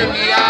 give me out.